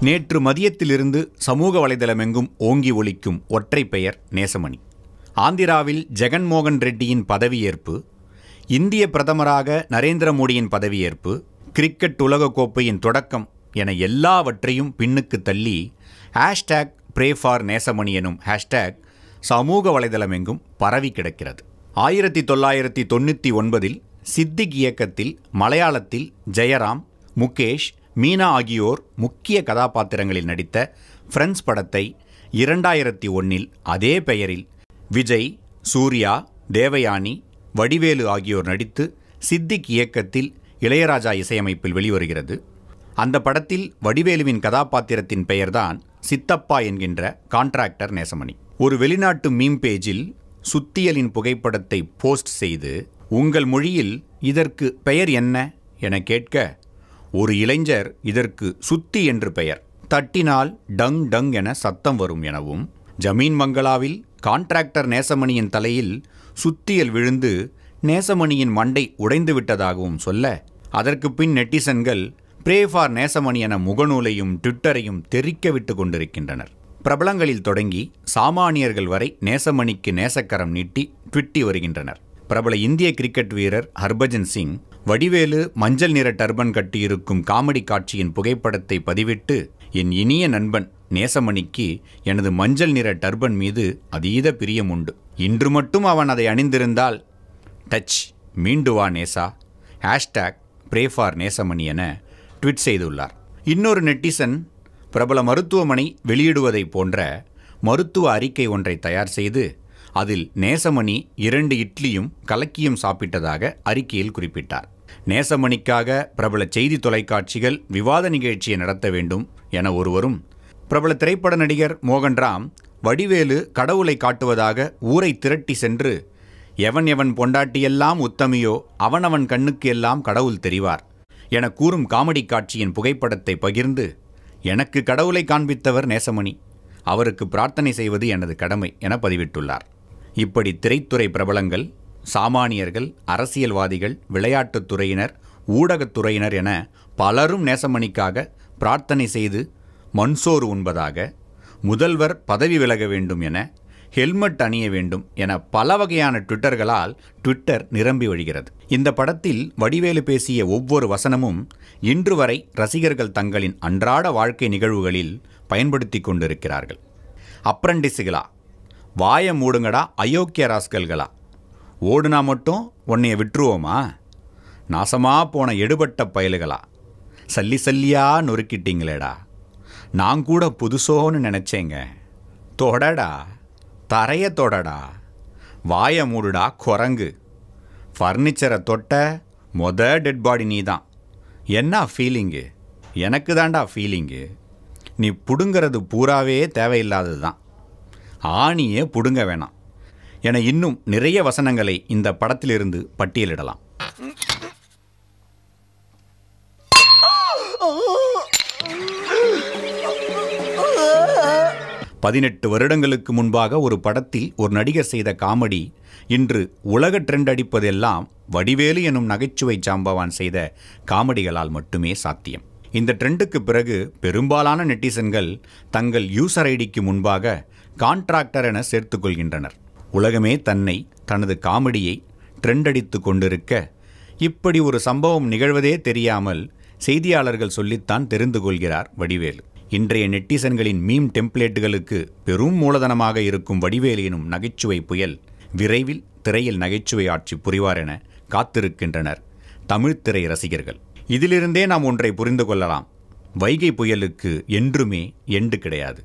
நேற்று மதியத்திலிருந்து சமூக வலைதளமெங்கும் ஓங்கி ஒலிக்கும் ஒற்றை பெயர் நேசமணி. ஆந்திராவில் ஜெகன்மோகன் ரெட்டியின் பதவியேற்பு இந்திய பிரதமராக நரேந்திர மோடியின் பதவியேற்பு கிரிக்கெட் உலகக்கோப்பையின் தொடக்கம் என எல்லாவற்றையும் பின்னுக்கு தள்ளி ஹேஷ்டேக் ப்ரே ஃபார் நேசமணி எனும் ஹேஷ்டேக் சமூக வலைதளமெங்கும் பரவி கிடக்கிறது. ஆயிரத்தி தொள்ளாயிரத்தி தொண்ணூற்றி ஒன்பதில் சித்திக் இயக்கத்தில் மலையாளத்தில் ஜெயராம் முகேஷ் மீனா ஆகியோர் முக்கிய கதாபாத்திரங்களில் நடித்த ஃப்ரெண்ட்ஸ் படத்தை இரண்டாயிரத்தி ஒன்னில் அதே பெயரில் விஜய் சூர்யா தேவயானி வடிவேலு ஆகியோர் நடித்து சித்திக் இயக்கத்தில் இளையராஜா இசையமைப்பில் வெளிவருகிறது. அந்த படத்தில் வடிவேலுவின் கதாபாத்திரத்தின் பெயர்தான் சித்தப்பா என்கின்ற கான்ட்ராக்டர் நேசமணி. ஒரு வெளிநாட்டு மீம் பேஜில் சுத்தியலின் புகைப்படத்தை போஸ்ட் செய்து உங்கள் மொழியில் இதற்கு பெயர் என்ன? என கேட்க ஒரு இளைஞர் இதற்கு சுத்தி என்று பெயர். தட்டினால் டங் டங் என சத்தம் வரும் எனவும் ஜமீன் மங்களாவில் கான்ட்ராக்டர் நேசமணியின் தலையில் சுத்தியல் விழுந்து நேசமணியின் மண்டை உடைந்து விட்டதாகவும் சொல்ல அதற்கு பின் நெட்டிசன்கள் பிரே ஃபார் நேசமணி என முகநூலையும் ட்விட்டரையும் தெறிக்க விட்டு கொண்டிருக்கின்றனர். பிரபலங்களில் தொடங்கி சாமானியர்கள் வரை நேசமணிக்கு நேசக்கரம் நீட்டி ட்விட்டி வருகின்றனர். பிரபல இந்திய கிரிக்கெட் வீரர் ஹர்பஜன் சிங் வடிவேலு மஞ்சள் நிற டர்பன் கட்டியிருக்கும் காமெடி காட்சியின் புகைப்படத்தை பதிவிட்டு என் இனிய நண்பன் நேசமணிக்கு எனது மஞ்சள் நிற டர்பன் மீது அதீத பிரியம் உண்டு. இன்று மட்டும் அவன் அதை அணிந்திருந்தால் டச் மீண்டு வா நேசா. ஹேஷ்டேக் பிரேஃபார் நேசமணி என ட்வீட் செய்துள்ளார். இன்னொரு நெட்டிசன் பிரபல மருத்துவமனை வெளியிடுவதைப் போன்ற மருத்துவ அறிக்கை ஒன்றை தயார் செய்து அதில் நேசமணி இரண்டு இட்லியும் கலக்கியும் சாப்பிட்டதாக அறிக்கையில் குறிப்பிட்டார். நேசமணிக்காக பிரபல செய்தி தொலைக்காட்சிகள் விவாத நிகழ்ச்சியை நடத்த வேண்டும் என ஒருவரும் பிரபல திரைப்பட நடிகர் மோகன்ராம் வடிவேலு கடவுளை காட்டுவதாக ஊரை திரட்டி சென்று எவன் எவன் பொண்டாட்டியெல்லாம் உத்தமியோ அவனவன் கண்ணுக்கு எல்லாம் கடவுள் தெரிவார் என கூறும் காமெடி காட்சியின் புகைப்படத்தை பகிர்ந்து எனக்கு கடவுளை காண்பித்தவர் நேசமணி. அவருக்கு பிரார்த்தனை செய்வது எனது கடமை என பதிவிட்டுள்ளார். இப்படி திரைத்துறை பிரபலங்கள் சாமானியர்கள் அரசியல்வாதிகள் விளையாட்டுத் துறையினர் ஊடகத்துறையினர் என பலரும் நேசமணிக்காக பிரார்த்தனை செய்து மண்சோறு உண்பதாக முதல்வர் பதவி விலக வேண்டும் என ஹெல்மெட் அணிய வேண்டும் என பல வகையான ட்விட்டர்களால் ட்விட்டர் நிரம்பி வழிகிறது. இந்த படத்தில் வடிவேலு பேசிய ஒவ்வொரு வசனமும் இன்று வரை ரசிகர்கள் தங்களின் அன்றாட வாழ்க்கை நிகழ்வுகளில் பயன்படுத்தி கொண்டிருக்கிறார்கள். அப்ரண்டிஸுகளா? வாய மூடுங்கடா அயோக்கிய ராஸ்கல்களா? ஓடுனா மட்டும் உன்னைய விட்டுருவோமா? நாசமாக போன எடுபட்ட பயலுகளா? சல்லி சல்லியாக நொறுக்கிட்டீங்களேடா. நான் கூட புதுசோன்னு நினச்சேங்க. தொடடா. தரைய தொடடா. வாய மூடுடா குரங்கு. ஃபர்னிச்சரை தொட்ட மொத டெட் பாடி நீ தான் என்ன ஃபீலிங்கு எனக்கு தாண்டா ஃபீலிங்கு நீ பிடுங்கிறது பூராவே தேவையில்லாதது தான் ஆணியே பிடுங்க வேணாம். என இன்னும் நிறைய வசனங்களை இந்த படத்திலிருந்து பட்டியலிடலாம். பதினெட்டு வருடங்களுக்கு முன்பாக ஒரு படத்தில் ஒரு நடிகர் செய்த காமெடி இன்று உலக ட்ரெண்ட் அடிப்பதெல்லாம் வடிவேலு எனும் நகைச்சுவை சாம்பவான் செய்த காமெடிகளால் மட்டுமே சாத்தியம். இந்த ட்ரெண்டுக்கு பிறகு பெரும்பாலான நெட்டிசன்கள் தங்கள் யூசர் ஐடிக்கு முன்பாக கான்ட்ராக்டர் என சேர்த்துக்கொள்கின்றனர் உலகமே தன்னை தனது காமெடியை ட்ரெண்டடித்து கொண்டிருக்க இப்படி ஒரு சம்பவம் நிகழ்வதே தெரியாமல் செய்தியாளர்கள் சொல்லித்தான் தெரிந்து கொள்கிறார் வடிவேலு. இன்றைய நெட்டிசன்களின் மீம் டெம்ப்ளேட்டுகளுக்கு பெரும் மூலதனமாக இருக்கும் வடிவேலு எனும் நகைச்சுவை புயல் விரைவில் திரையில் நகைச்சுவை ஆட்சி புரிவார் என காத்திருக்கின்றனர் தமிழ்த் திரை ரசிகர்கள் இதிலிருந்தே நாம் ஒன்றை புரிந்து கொள்ளலாம். வைகை புயலுக்கு என்றுமே எண்டு கிடையாது.